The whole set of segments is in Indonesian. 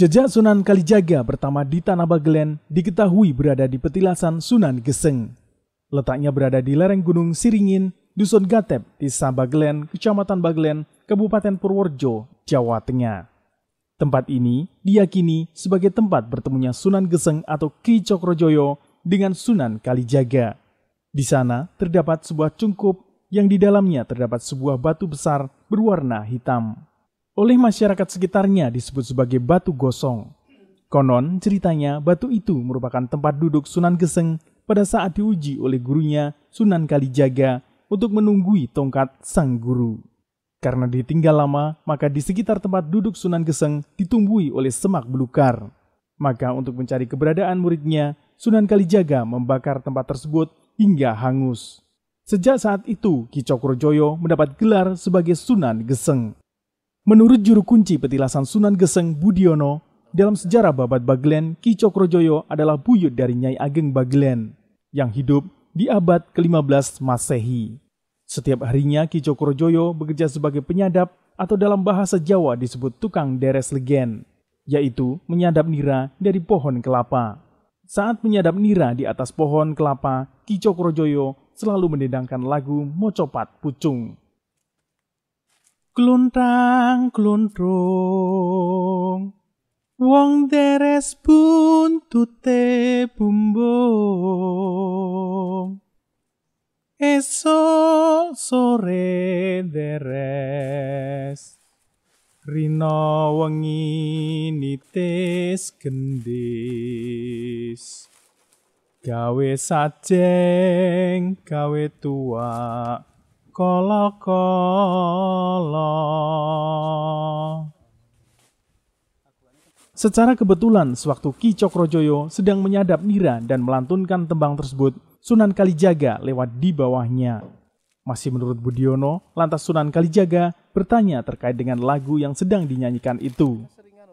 Jejak Sunan Kalijaga pertama di Tanah Bagelen diketahui berada di petilasan Sunan Geseng. Letaknya berada di lereng Gunung Siringin, Dusun Gatep, Desa Bagelen, Kecamatan Bagelen, Kabupaten Purworejo, Jawa Tengah. Tempat ini diyakini sebagai tempat bertemunya Sunan Geseng atau Ki Cokrojoyo dengan Sunan Kalijaga. Di sana terdapat sebuah cungkup yang di dalamnya terdapat sebuah batu besar berwarna hitam. Oleh masyarakat sekitarnya disebut sebagai batu gosong. Konon ceritanya batu itu merupakan tempat duduk Sunan Geseng pada saat diuji oleh gurunya Sunan Kalijaga untuk menunggui tongkat sang guru. Karena ditinggal lama, maka di sekitar tempat duduk Sunan Geseng ditumbuhi oleh semak belukar. Maka untuk mencari keberadaan muridnya, Sunan Kalijaga membakar tempat tersebut hingga hangus. Sejak saat itu, Ki Cokrojoyo mendapat gelar sebagai Sunan Geseng. Menurut juru kunci petilasan Sunan Geseng Budiono, dalam sejarah babat Baglen, Ki Cokrojoyo adalah buyut dari Nyai Ageng Baglen yang hidup di abad ke-15 Masehi. Setiap harinya Ki Cokrojoyo bekerja sebagai penyadap atau dalam bahasa Jawa disebut tukang deres legen, yaitu menyadap nira dari pohon kelapa. Saat menyadap nira di atas pohon kelapa, Ki Cokrojoyo selalu mendendangkan lagu Mocopat Pucung. Kluntang kluntrung. Wong deres buntute bumbung. Esok sore deres. Rino wengi nitis gendis. Gawe sajeng gawe tua kolo-kolo Secara kebetulan, sewaktu Ki Cokrojoyo sedang menyadap nira dan melantunkan tembang tersebut, Sunan Kalijaga lewat di bawahnya. Masih menurut Budiono, lantas Sunan Kalijaga bertanya terkait dengan lagu yang sedang dinyanyikan itu.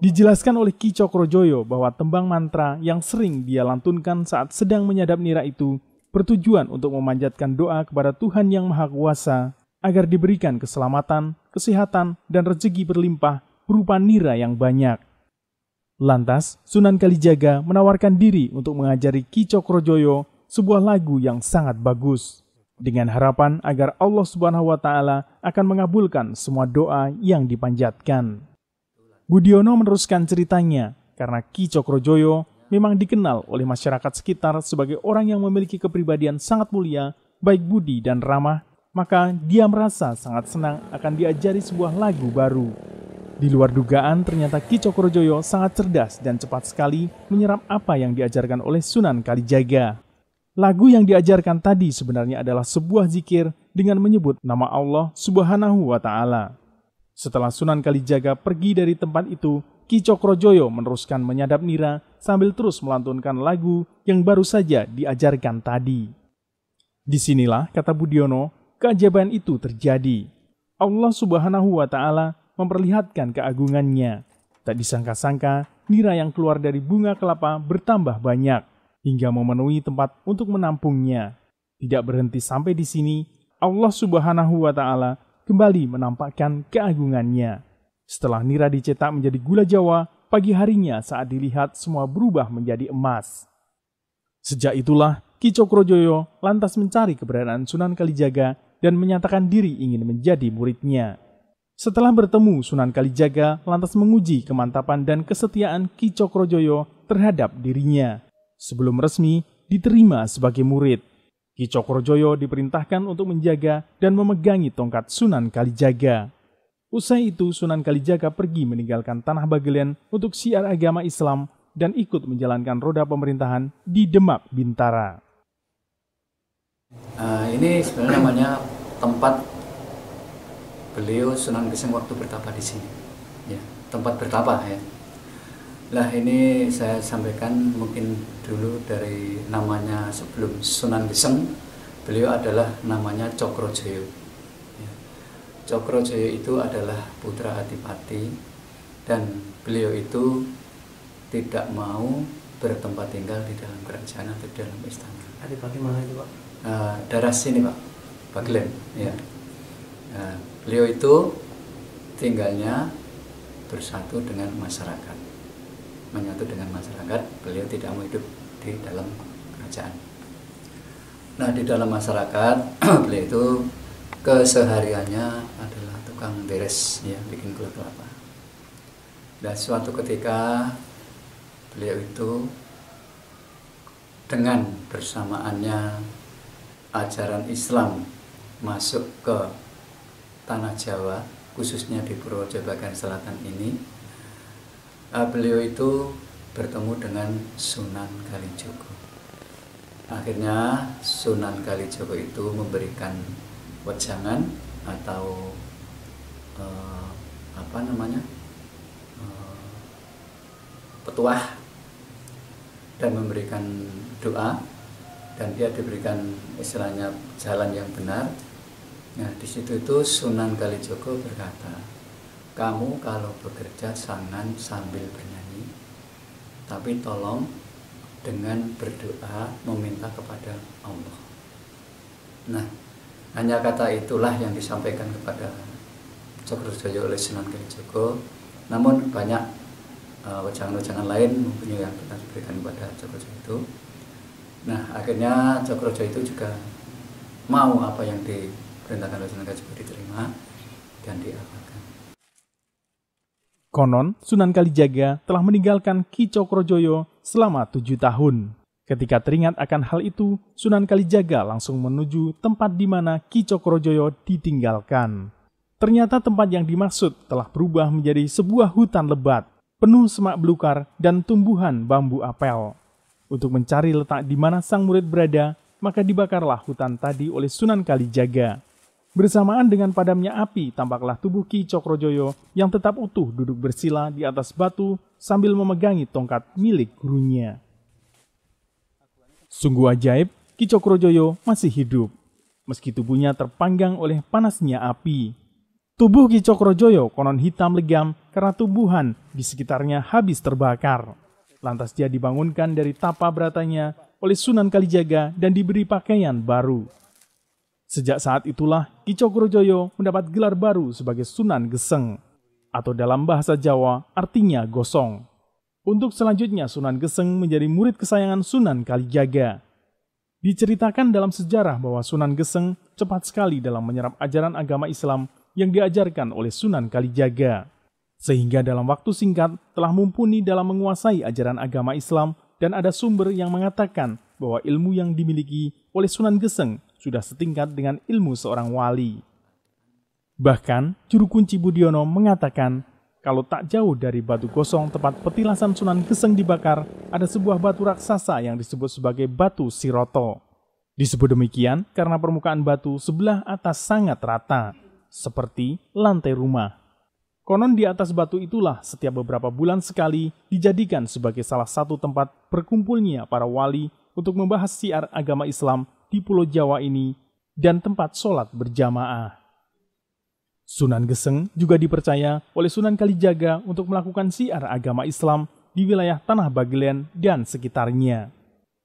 Dijelaskan oleh Ki Cokrojoyo bahwa tembang mantra yang sering dia lantunkan saat sedang menyadap nira itu bertujuan untuk memanjatkan doa kepada Tuhan Yang Maha Kuasa agar diberikan keselamatan, kesehatan, dan rezeki berlimpah berupa nira yang banyak. Lantas, Sunan Kalijaga menawarkan diri untuk mengajari Ki Cokrojoyo sebuah lagu yang sangat bagus dengan harapan agar Allah Subhanahu wa taala akan mengabulkan semua doa yang dipanjatkan. Budiono meneruskan ceritanya karena Ki Cokrojoyo memang dikenal oleh masyarakat sekitar sebagai orang yang memiliki kepribadian sangat mulia, baik budi dan ramah, maka dia merasa sangat senang akan diajari sebuah lagu baru. Di luar dugaan, ternyata Ki Cokrojoyo sangat cerdas dan cepat sekali menyerap apa yang diajarkan oleh Sunan Kalijaga. Lagu yang diajarkan tadi sebenarnya adalah sebuah zikir dengan menyebut nama Allah Subhanahu wa Ta'ala. Setelah Sunan Kalijaga pergi dari tempat itu, Ki Cokrojoyo meneruskan menyadap nira sambil terus melantunkan lagu yang baru saja diajarkan tadi. Di sinilah, kata Budiono, keajaiban itu terjadi. Allah Subhanahu wa Ta'ala memperlihatkan keagungannya. Tak disangka-sangka, nira yang keluar dari bunga kelapa bertambah banyak hingga memenuhi tempat untuk menampungnya. Tidak berhenti sampai di sini, Allah Subhanahu wa Ta'ala kembali menampakkan keagungannya. Setelah nira dicetak menjadi gula Jawa, pagi harinya saat dilihat semua berubah menjadi emas. Sejak itulah Ki Cokrojoyo lantas mencari keberadaan Sunan Kalijaga dan menyatakan diri ingin menjadi muridnya. Setelah bertemu, Sunan Kalijaga lantas menguji kemantapan dan kesetiaan Ki Cokrojoyo terhadap dirinya sebelum resmi diterima sebagai murid. Ki Cokrojoyo diperintahkan untuk menjaga dan memegangi tongkat Sunan Kalijaga. Usai itu Sunan Kalijaga pergi meninggalkan tanah Bagelen untuk siar agama Islam dan ikut menjalankan roda pemerintahan di Demak, Bintara. Uh, ini sebenarnya namanya tempat beliau Sunan Geseng waktu bertapa di sini. Ya, tempat bertapa ya. Lah ini saya sampaikan mungkin dulu dari namanya sebelum Sunan Geseng beliau adalah namanya Cokrojoyo. Cokrojoyo itu adalah putra Adipati dan beliau itu tidak mau bertempat tinggal di dalam kerajaan atau di dalam istana. Adipati mana itu pak? Uh, daerah sini pak, Baglen. Ya. Uh, beliau itu tinggalnya bersatu dengan masyarakat menyatu dengan masyarakat beliau tidak mau hidup di dalam kerajaan nah di dalam masyarakat beliau itu kesehariannya adalah tukang beres ya bikin kulit kelapa. Dan suatu ketika beliau itu dengan bersamaannya ajaran Islam masuk ke tanah Jawa khususnya di Purworejo bagian selatan ini uh, beliau itu bertemu dengan Sunan Kalijogo. Akhirnya Sunan Kalijogo itu memberikan wejangan atau uh, apa namanya uh, petuah dan memberikan doa dan dia diberikan istilahnya jalan yang benar. Nah di situ itu Sunan Kalijogo berkata, kamu kalau bekerja jangan sambil bernyanyi, tapi tolong dengan berdoa meminta kepada Allah. Nah hanya kata itulah yang disampaikan kepada Cokrojoyo oleh Sunan Kalijogo. Namun banyak uh, wejangan-wejangan lain mungkin yang kita berikan kepada Cokrojoyo itu Nah akhirnya Cokrojo itu juga mau apa yang diperintahkan oleh Sunan Kalijogo diterima dan diamalkan. Konon Sunan Kalijaga telah meninggalkan Ki Cokrojoyo selama tujuh tahun. Ketika teringat akan hal itu, Sunan Kalijaga langsung menuju tempat di mana Ki Cokrojoyo ditinggalkan. Ternyata tempat yang dimaksud telah berubah menjadi sebuah hutan lebat, penuh semak belukar dan tumbuhan bambu apel. Untuk mencari letak di mana sang murid berada, maka dibakarlah hutan tadi oleh Sunan Kalijaga. Bersamaan dengan padamnya api, tampaklah tubuh Ki Cokrojoyo yang tetap utuh duduk bersila di atas batu sambil memegangi tongkat milik gurunya. Sungguh ajaib, Ki Cokrojoyo masih hidup, meski tubuhnya terpanggang oleh panasnya api. Tubuh Ki Cokrojoyo konon hitam legam karena tubuhan di sekitarnya habis terbakar. Lantas dia dibangunkan dari tapa beratanya oleh Sunan Kalijaga dan diberi pakaian baru. Sejak saat itulah Ki Cokrojoyo mendapat gelar baru sebagai Sunan Geseng, atau dalam bahasa Jawa artinya gosong. Untuk selanjutnya Sunan Geseng menjadi murid kesayangan Sunan Kalijaga. Diceritakan dalam sejarah bahwa Sunan Geseng cepat sekali dalam menyerap ajaran agama Islam yang diajarkan oleh Sunan Kalijaga sehingga dalam waktu singkat telah mumpuni dalam menguasai ajaran agama Islam dan ada sumber yang mengatakan bahwa ilmu yang dimiliki oleh Sunan Geseng sudah setingkat dengan ilmu seorang wali. Bahkan, juru kunci Budiono mengatakan kalau tak jauh dari batu gosong tempat petilasan Sunan Geseng dibakar, ada sebuah batu raksasa yang disebut sebagai batu Siroto. Disebut demikian karena permukaan batu sebelah atas sangat rata, seperti lantai rumah. Konon di atas batu itulah setiap beberapa bulan sekali dijadikan sebagai salah satu tempat berkumpulnya para wali untuk membahas siar agama Islam di Pulau Jawa ini dan tempat sholat berjamaah. Sunan Geseng juga dipercaya oleh Sunan Kalijaga untuk melakukan siar agama Islam di wilayah Tanah Bagelen dan sekitarnya.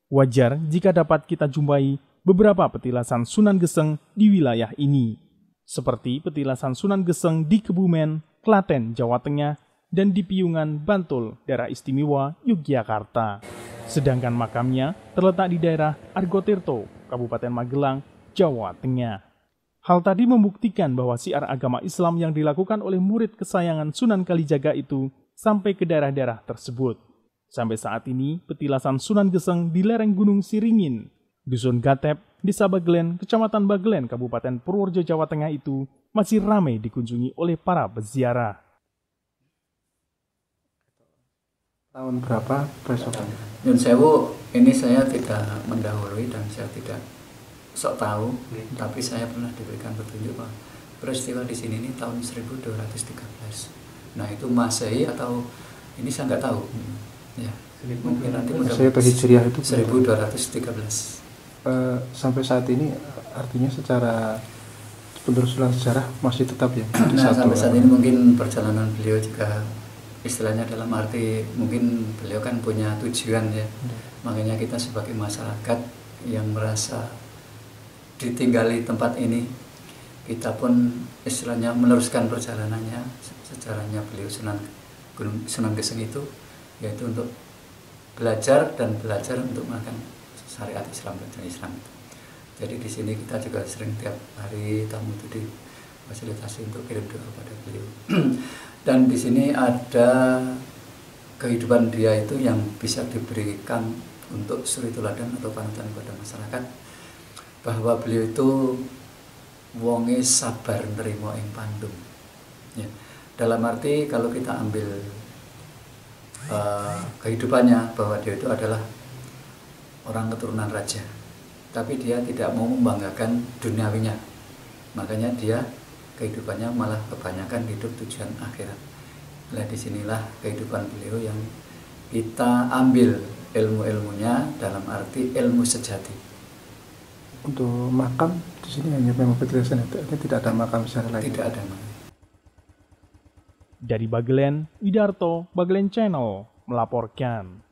Wajar jika dapat kita jumpai beberapa petilasan Sunan Geseng di wilayah ini, seperti petilasan Sunan Geseng di Kebumen, Klaten, Jawa Tengah, dan di Piungan, Bantul, daerah istimewa Yogyakarta. Sedangkan makamnya terletak di daerah Argotirto, Kabupaten Magelang, Jawa Tengah. Hal tadi membuktikan bahwa siar agama Islam yang dilakukan oleh murid kesayangan Sunan Kalijaga itu sampai ke daerah-daerah tersebut. Sampai saat ini, petilasan Sunan Geseng di lereng Gunung Siringin, Dusun Gatep, Desa Bagelen, Kecamatan Bagelen, Kabupaten Purworejo, Jawa Tengah itu masih ramai dikunjungi oleh para peziarah. Tahun berapa besokannya? Nyun Sewu ini saya tidak mendahului dan saya tidak sok tahu, hmm. tapi saya pernah diberikan petunjuk bahwa peristiwa di sini ini tahun 1213. Nah itu Masehi atau ini saya nggak tahu. Hmm. Ya, mungkin nanti Masehi atau Hijriah itu 1213. Uh, sampai saat ini artinya secara penelusuran sejarah masih tetap ya nah sampai saat ini mungkin perjalanan beliau juga istilahnya dalam arti mungkin beliau kan punya tujuan ya hmm. makanya kita sebagai masyarakat yang merasa ditinggali tempat ini kita pun istilahnya meneruskan perjalanannya sejarahnya beliau Sunan Gunung Sunan Geseng itu yaitu untuk belajar dan belajar untuk makan syariat Islam dan Islam. Jadi di sini kita juga sering tiap hari tamu itu difasilitasi untuk kirim doa pada beliau. Dan di sini ada kehidupan dia itu yang bisa diberikan untuk suri teladan atau panutan kepada masyarakat bahwa beliau itu wonge sabar nerimo ing pandung ya. dalam arti kalau kita ambil uh, kehidupannya bahwa dia itu adalah orang keturunan raja tapi dia tidak mau membanggakan duniawinya. Makanya dia kehidupannya malah kebanyakan hidup tujuan akhirat. Nah di sinilah kehidupan beliau yang kita ambil ilmu-ilmunya dalam arti ilmu sejati untuk makam di sini hanya memang penjelasan itu. Tidak ada makam secara lain tidak ada. Makam dari Bagelen, Widarto, Bagelen Channel melaporkan.